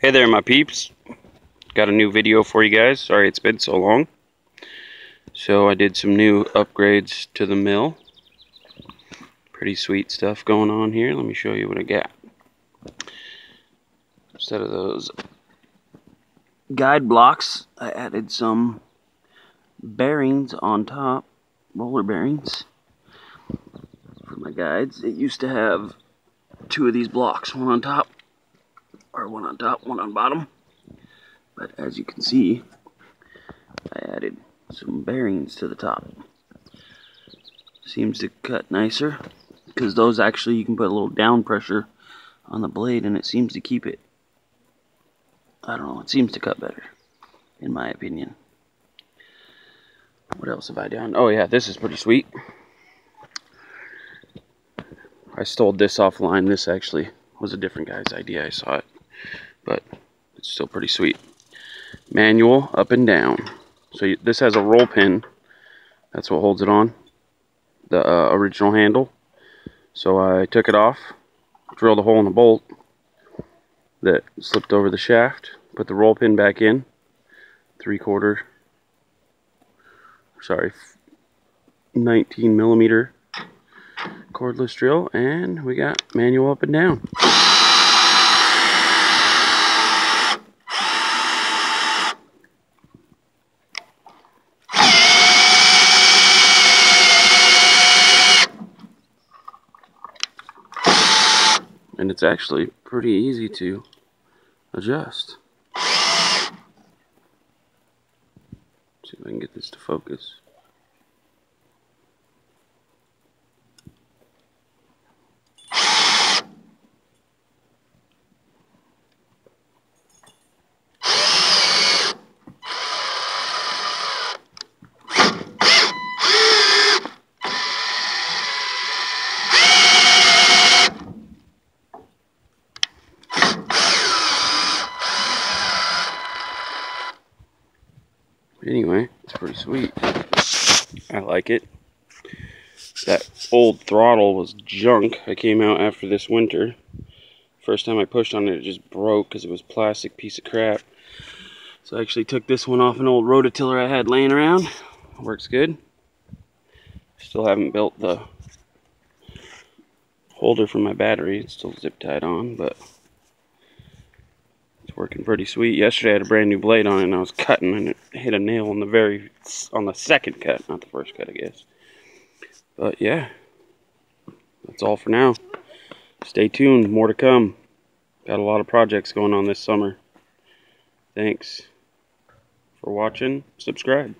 Hey there my peeps. Got a new video for you guys. Sorry it's been so long. So I did some new upgrades to the mill. Pretty sweet stuff going on here. Let me show you what I got. Instead of those guide blocks, I added some bearings on top, roller bearings for my guides. It used to have two of these blocks, one on top or one on top, one on bottom. But as you can see, I added some bearings to the top. Seems to cut nicer because those actually you can put a little down pressure on the blade and it seems to keep it I don't know, it seems to cut better in my opinion. What else have I done? Oh yeah, this is pretty sweet. I stole this offline. This actually was a different guy's idea. I saw it but it's still pretty sweet. Manual up and down. So you, this has a roll pin. That's what holds it on. The uh, original handle. So I took it off, drilled a hole in the bolt that slipped over the shaft, put the roll pin back in, three quarter, sorry, 19 millimeter cordless drill, and we got manual up and down. And it's actually pretty easy to adjust. See if I can get this to focus. Anyway, it's pretty sweet. I like it. That old throttle was junk. I came out after this winter. First time I pushed on it, it just broke because it was plastic piece of crap. So I actually took this one off an old rototiller I had laying around. Works good. Still haven't built the holder for my battery. It's still zip tied on, but working pretty sweet. Yesterday I had a brand new blade on it and I was cutting and it hit a nail on the very, on the second cut, not the first cut I guess. But yeah, that's all for now. Stay tuned, more to come. Got a lot of projects going on this summer. Thanks for watching. Subscribe.